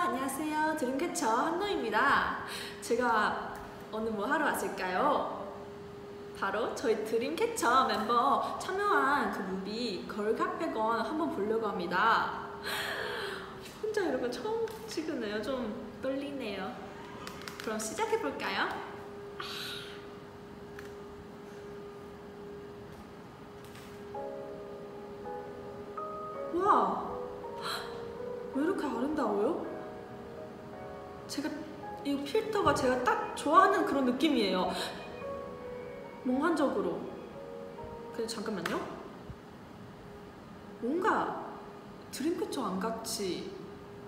안녕하세요. 드림캐쳐 한노입니다. 제가 오늘 뭐 하러 왔을까요? 바로 저희 드림캐쳐 멤버 참여한 그 무비 걸카페건 한번 보려고 합니다. 혼자 이런 거 처음 찍으네요. 좀 떨리네요. 그럼 시작해볼까요? 아. 와! 왜 이렇게 아름다워요? 이 필터가 제가 딱 좋아하는 그런 느낌이에요. 몽환적으로. 근데 잠깐만요. 뭔가 드림캐쳐 안 같이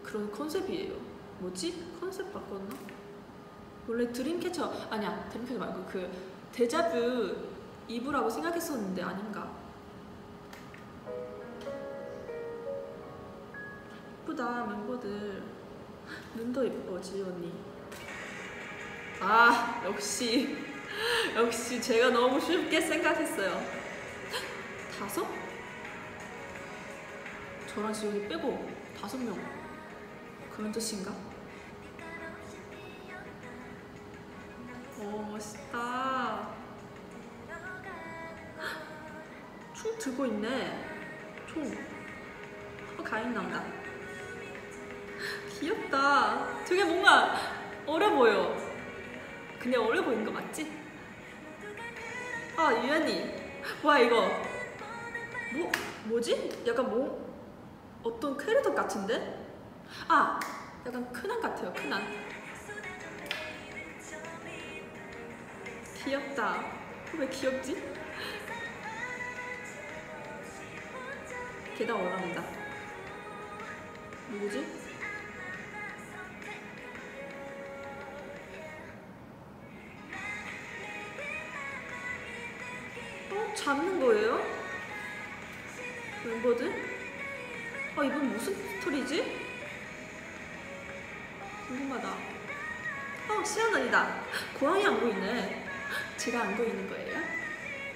그런 컨셉이에요. 뭐지? 컨셉 바꿨나? 원래 드림캐쳐 아니야 드림캐쳐 말고 그 데자뷰 2부라고 생각했었는데 아닌가? 예쁘다 멤버들 눈도 예뻐지 언니 아 역시 역시 제가 너무 쉽게 생각했어요. 다섯? 저랑 지영이 빼고 다섯 명. 그런 뜻인가? 오 멋있다. 총 들고 있네. 총. 어, 가인 나온다 귀엽다. 되게 뭔가 어려 보여 그냥 어려 보이는 거 맞지? 아 유연이 와 이거 뭐 뭐지? 약간 뭐 어떤 캐릭터 같은데? 아 약간 크난 같아요 크난 귀엽다 왜 귀엽지? 계단 올라간다 누구지? 잡는 거예요? 멤버들? 아 이건 무슨 스토리지? 궁금하다 어 시아난이다 고양이 안 보이네 제가 안 보이는 거예요?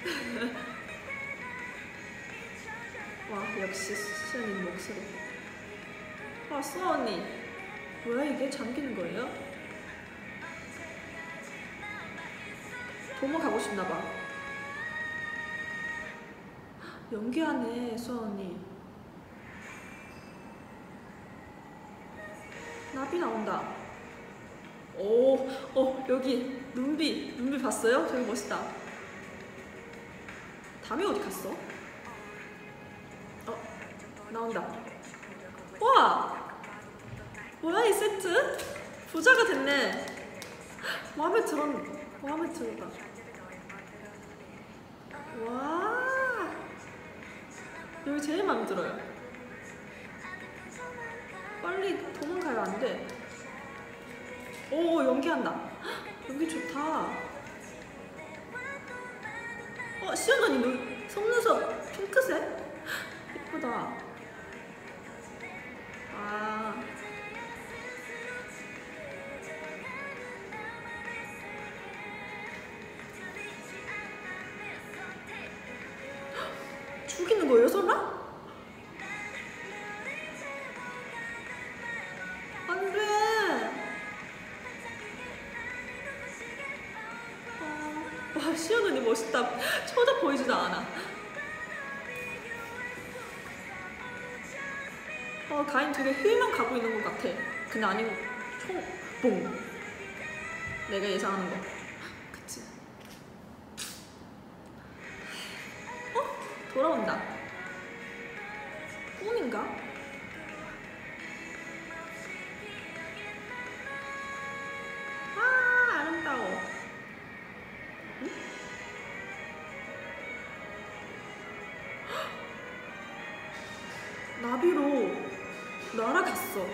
와 역시 시아님 목소리 아 수아 언니 뭐야 이게 잠기는 거예요? 도모 가고 싶나 봐 연기하네 수아 언니. 나비 나온다. 오, 어 여기 눈비 눈비 봤어요? 저기 멋있다. 담이 어디 갔어? 어 나온다. 와! 뭐야 이 세트? 부자가 됐네. 마음에 들었 마음에 들었다 제일 마음에 들어요 빨리 도망가야 안 돼. 오, 연기한다. 연기 좋다. 어, 시연 언니, 너 속눈썹 핑크색? 예쁘다. 아. 죽이는 거예요, 설마? 시연 언니 멋있다. 쳐다 보이지도 않아. 어, 가인 되게 힐만 가고 있는 것 같아. 근데 아니고, 총, 봉. 내가 예상하는 거. 그치? 어? 돌아온다. 꿈인가? 나비로 날아갔어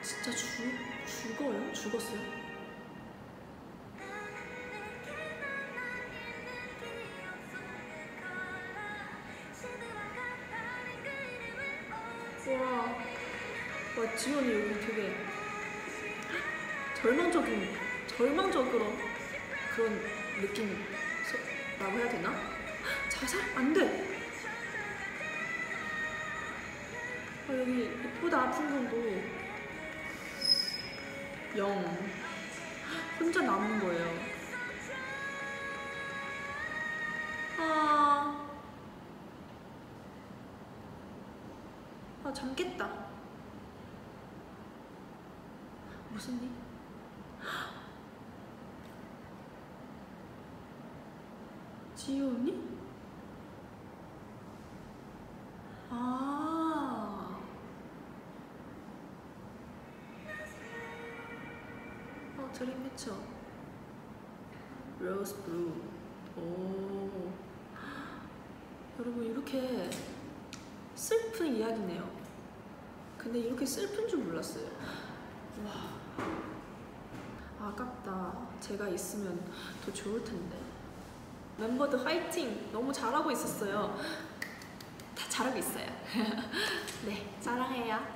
진짜 죽, 죽어요? 죽었어요? 와, 와 지원이 여기 되게 절망적인 절망적으로 그런 느낌이라고 해야 되나? 자살 안 돼. 아, 여기 예쁘다 풍경도 영 혼자 남는 거예요. 아, 아 잠겠다. 무슨 일? 지효 언니? Dreamcatcher. Rose Blue. 오. 여러분, 이렇게 슬픈 이야기네요. 근데 이렇게 슬픈 줄 몰랐어요. 와. 아깝다. 제가 있으면 더 좋을 텐데. 멤버들 화이팅! 너무 잘하고 있었어요. 다 잘하고 있어요. 네, 사랑해요.